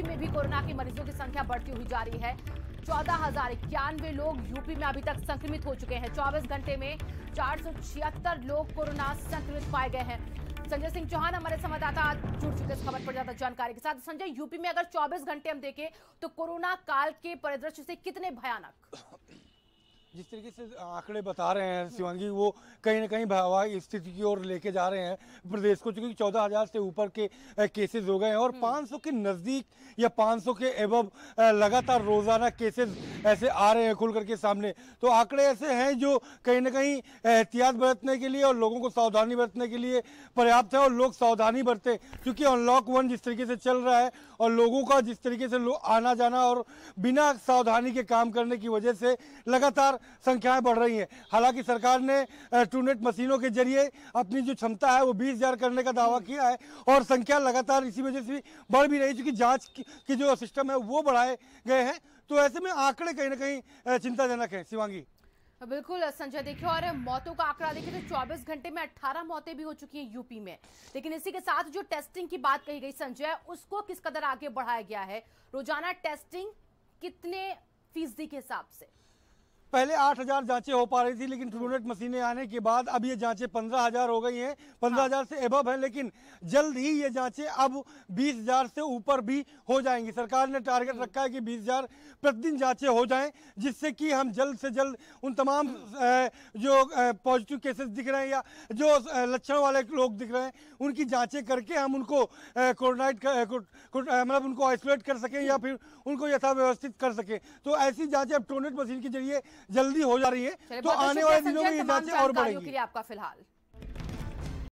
UP में भी corona के मरीजों की संख्या बढ़ती हुई जा रही है। चौदह हज़ार इक्यानवे लोग यूपी में अभी तक संक्रमित हो चुके हैं। 24 घंटे में चार सौ छिहत्तर लोग कोरोना संक्रमित पाए गए हैं। संजय सिंह चौहान हमारे संवाददाता जुड़ चुके इस खबर पर ज़्यादा जानकारी के साथ। संजय, यूपी में अगर 24 घंटे हम देखें तो कोरोना काल के परिदृश्य से कितने भयानक? जिस तरीके से आंकड़े बता रहे हैं शिवंगी वो कहीं ना कहीं भयावह स्थिति की ओर लेके जा रहे हैं। प्रदेश को चूँकि चौदह हज़ार से ऊपर के केसेस हो गए हैं और 500 के नज़दीक या 500 के एबव लगातार रोज़ाना केसेस ऐसे आ रहे हैं खुल करके सामने। तो आंकड़े ऐसे हैं जो कहीं ना कहीं एहतियात बरतने के लिए और लोगों को सावधानी बरतने के लिए पर्याप्त है और लोग सावधानी बरते, क्योंकि अनलॉक वन जिस तरीके से चल रहा है और लोगों का जिस तरीके से आना जाना और बिना सावधानी के काम करने की वजह से लगातार संख्याएँ बढ़ रही हैं। हालाँकि सरकार ने ट्रूनेट मशीनों के ज़रिए अपनी जो क्षमता है वो बीस हज़ार करने का दावा किया है और संख्या लगातार इसी वजह से भी बढ़ भी रही चूँकि जाँच की जो सिस्टम है वो बढ़ाए गए हैं। तो ऐसे में आंकड़े कहीं ना कहीं चिंताजनक है, शिवांगी। बिल्कुल, संजय, देखिए, और मौतों का आंकड़ा देखिए तो 24 घंटे में 18 मौतें भी हो चुकी हैं यूपी में। लेकिन इसी के साथ जो टेस्टिंग की बात कही गई, संजय, उसको किस कदर आगे बढ़ाया गया है? रोज़ाना टेस्टिंग कितने फ़ीसदी के हिसाब से? पहले आठ हज़ार जांचें हो पा रही थी लेकिन ट्रूनेट मशीनें आने के बाद अब ये जांचें पंद्रह हज़ार हो गई हैं। पंद्रह हज़ार से एबव है लेकिन जल्द ही ये जांचें अब बीस हज़ार से ऊपर भी हो जाएँगी। सरकार ने टारगेट हम्म। रखा है कि बीस हज़ार प्रतिदिन जांचें हो जाएँ जिससे कि हम जल्द से जल्द उन तमाम जो पॉजिटिव केसेस दिख रहे हैं या जो लक्षण वाले लोग दिख रहे हैं उनकी जाँचें करके हम उनको कोरोनाइट मतलब उनको आइसोलेट कर सकें या फिर उनको यथा व्यवस्थित कर सकें। तो ऐसी जाँचें अब ट्रोनेट मशीन के ज़रिए जल्दी हो जा रही है। तो आने वाले दिनों में ये जांचें और बढ़ेंगी। आपका फ़िलहाल।